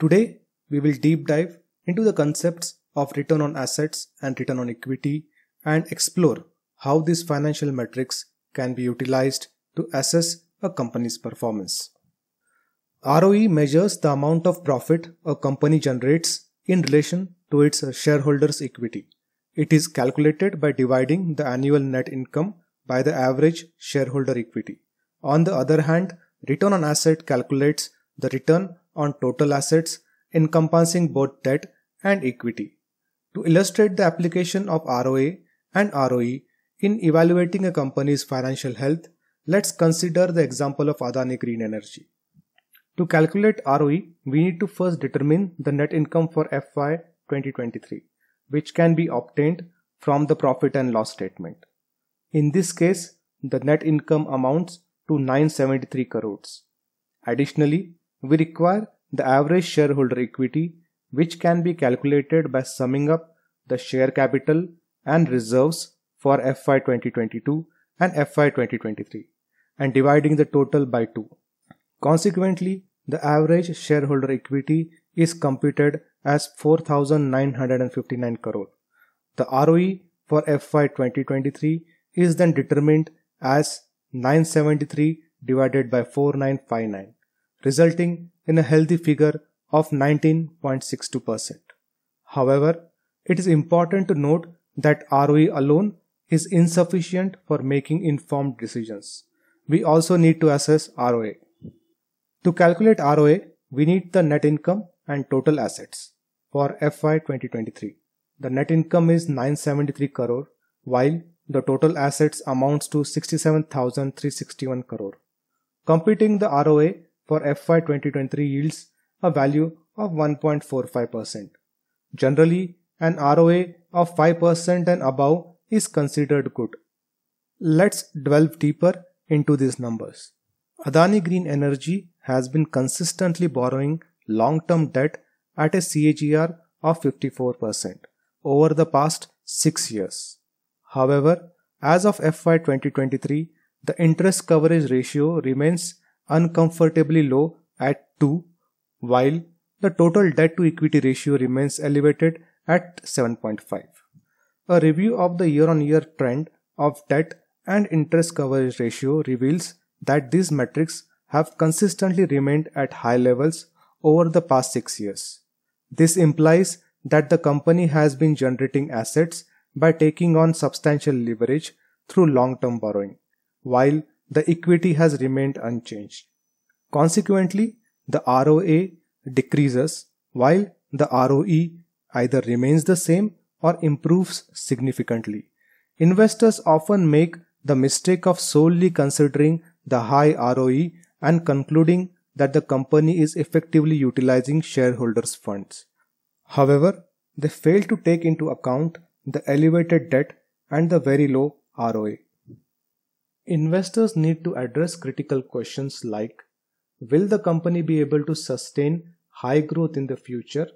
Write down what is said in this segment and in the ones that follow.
Today, we will deep dive into the concepts of return on assets and return on equity and explore how these financial metrics can be utilized to assess a company's performance. ROE measures the amount of profit a company generates in relation to its shareholders' equity. It is calculated by dividing the annual net income by the average shareholder equity. On the other hand, return on asset calculates the return on total assets encompassing both debt and equity. To illustrate the application of ROA and ROE in evaluating a company's financial health, let's consider the example of Adani Green Energy. To calculate ROE, we need to first determine the net income for FY 2023, which can be obtained from the profit and loss statement. In this case, the net income amounts to 973 crores. Additionally, we require the average shareholder equity, which can be calculated by summing up the share capital and reserves for FY 2022 and FY 2023 and dividing the total by 2. Consequently, the average shareholder equity is computed as 4959 crore. The ROE for FY 2023 is then determined as 973 divided by 4959, resulting in a healthy figure of 19.62%. However, it is important to note that ROE alone is insufficient for making informed decisions. We also need to assess ROA. To calculate ROA, we need the net income and total assets for FY 2023. The net income is 973 crore while the total assets amounts to 67,361 crore. Computing the ROA for FY 2023 yields a value of 1.45%. Generally, an ROA of 5% and above is considered good. Let's delve deeper into these numbers. Adani Green Energy has been consistently borrowing long-term debt at a CAGR of 54% over the past 6 years. However, as of FY 2023, the interest coverage ratio remains uncomfortably low at 2, while the total debt to equity ratio remains elevated at 7.5. A review of the year on year trend of debt and interest coverage ratio reveals that these metrics have consistently remained at high levels over the past 6 years. This implies that the company has been generating assets by taking on substantial leverage through long term borrowing, while the equity has remained unchanged. Consequently, the ROA decreases while the ROE either remains the same or improves significantly. Investors often make the mistake of solely considering the high ROE and concluding that the company is effectively utilizing shareholders' funds. However, they fail to take into account the elevated debt and the very low ROA. Investors need to address critical questions like Will the company be able to sustain high growth in the future,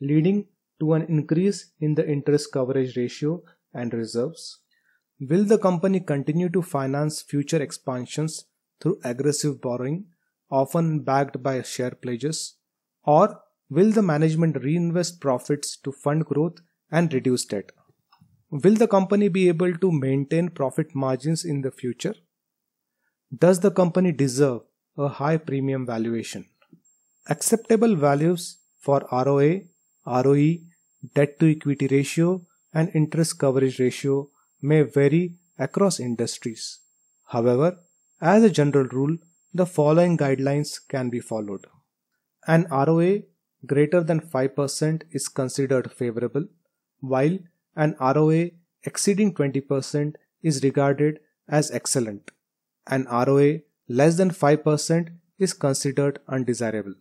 leading to an increase in the interest coverage ratio and reserves? Will the company continue to finance future expansions through aggressive borrowing, often backed by share pledges? Or will the management reinvest profits to fund growth and reduce debt? Will the company be able to maintain profit margins in the future? Does the company deserve a high premium valuation? Acceptable values for ROA, ROE, debt to equity ratio, and interest coverage ratio may vary across industries. However, as a general rule, the following guidelines can be followed. An ROA greater than 5% is considered favorable, while an ROA exceeding 20% is regarded as excellent. An ROA less than 5% is considered undesirable.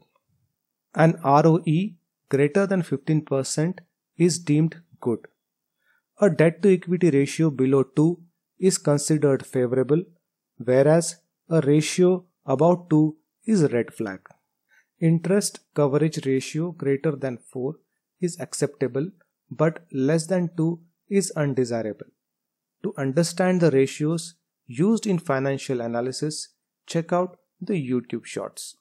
An ROE greater than 15% is deemed good. A debt to equity ratio below 2 is considered favorable, whereas a ratio about 2 is red flag. Interest coverage ratio greater than 4 is acceptable but less than 2 is undesirable. To understand the ratios used in financial analysis, check out the YouTube shorts.